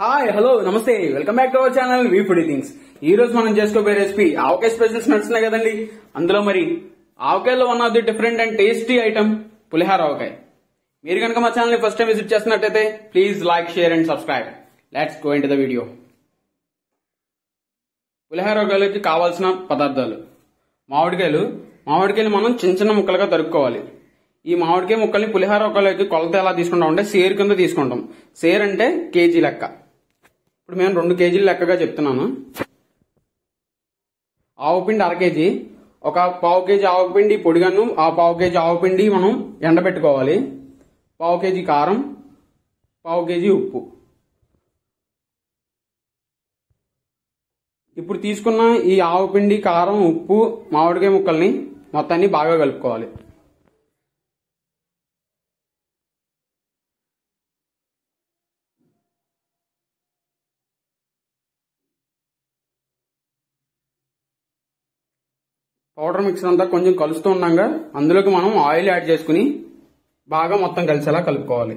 Hi hello నమస్తే. Welcome back to our channel we food things ఈ రోజు మనం చేసుకోబోయే రెసిపీ ఆవకాయ స్పెషల్స్ నడుస్తున్నాయి కదండి. అందులో మరి ఆవకాయలో one of the different and tasty item పులిహార ఆవకాయ. మీరు కనుక మా channel first time visit చేస్తున్నట్టయితే please like share and subscribe let's go in the video పులిహార ఆవకాయలకి కావాల్సిన పదార్థాలు. మామిడికాయలు. మామిడికాయలు మనం చిన్న చిన్న ముక్కలుగా తరుక్కోవాలి. ఈ మామిడికాయ ముక్కల్ని పులిహార ఒకలోకి కొలత ఎలా తీసుకుంటాం అంటే సేరు కింద తీసుకుంటాం. సేర్ అంటే కేజీ లెక్క. ఇప్పుడు మేము రెండు కేజీలు లెక్కగా చెప్తున్నాను. ఆవు పిండి అర కేజీ. ఒక పావు కేజీ ఆవు పిండి పొడిగన్ను ఆ పావు కేజీ ఆవు పిండి మనం ఎండబెట్టుకోవాలి. పావు కేజీ కారం పావు కేజీ ఉప్పు. ఇప్పుడు తీసుకున్న ఈ ఆవు పిండి కారం ఉప్పు మామిడికాయ ముక్కల్ని మొత్తాన్ని బాగా కలుపుకోవాలి. పౌడర్ మిక్సర్ అంతా కొంచెం కలుస్తూ ఉన్నాగా అందులోకి మనం ఆయిల్ యాడ్ చేసుకుని బాగా మొత్తం కలిసేలా కలుపుకోవాలి.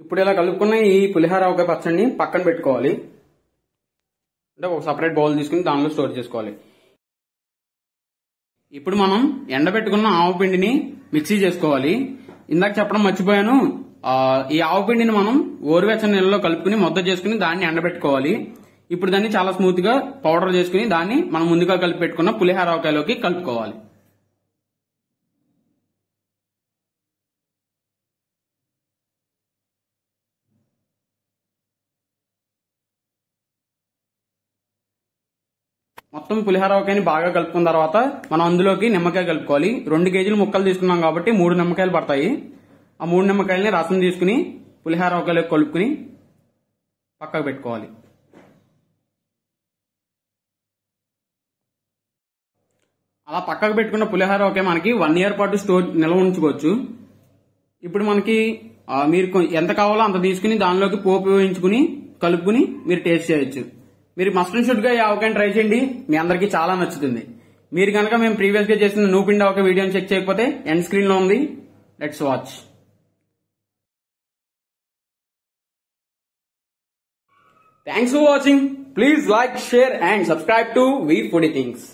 ఇప్పుడు ఇలా కలుపుకున్న ఈ పులిహార ఒక పచ్చడిని పక్కన పెట్టుకోవాలి. అంటే ఒక సపరేట్ బౌల్ తీసుకుని దానిలో స్టోర్ చేసుకోవాలి. ఇప్పుడు మనం ఎండబెట్టుకున్న ఆవు పిండిని మిక్సీ చేసుకోవాలి. ఇందాక చెప్పడం మర్చిపోయాను. ఈ ఆవు పిండిని మనం ఓరువెచ్చని నీళ్ళలో కలుపుకుని మొద్ద చేసుకుని దాన్ని ఎండబెట్టుకోవాలి. ఇప్పుడు దాన్ని చాలా స్మూత్గా పౌడర్ చేసుకుని దాన్ని మనం ముందుగా కలిపి పెట్టుకున్న పులిహార ఆవకాయలోకి కలుపుకోవాలి. మొత్తం పులిహార ఆవకాయని బాగా కలుపుకున్న తర్వాత మనం అందులోకి నిమ్మకాయ కలుపుకోవాలి. రెండు కేజీలు ముక్కలు తీసుకున్నాం కాబట్టి మూడు నిమ్మకాయలు పడతాయి. ఆ మూడు నిమ్మకాయలని రసం తీసుకుని పులిహార ఆవకాయలోకి కలుపుకుని పక్కకు పెట్టుకోవాలి. అలా పక్కకు పెట్టుకున్న పులిహార ఒకే మనకి వన్ ఇయర్ పాటు స్టోర్ నిల్వ ఉంచుకోవచ్చు. ఇప్పుడు మనకి మీరు ఎంత కావాలో అంత తీసుకుని దానిలోకి పోపు వేయించుకుని కలుపుకుని మీరు టేస్ట్ చేయొచ్చు. మీరు మస్ట్ షుడ్గా ఈ ఆవకాయని ట్రై చేయండి. మీ అందరికీ చాలా నచ్చుతుంది. మీరు కనుక మేము ప్రీవియస్గా చేసిన నూ ఒక వీడియోని చెక్ చేయకపోతే ఎండ్ స్క్రీన్లో ఉంది. Let's watch thanks for watching please like share and subscribe to we foodie things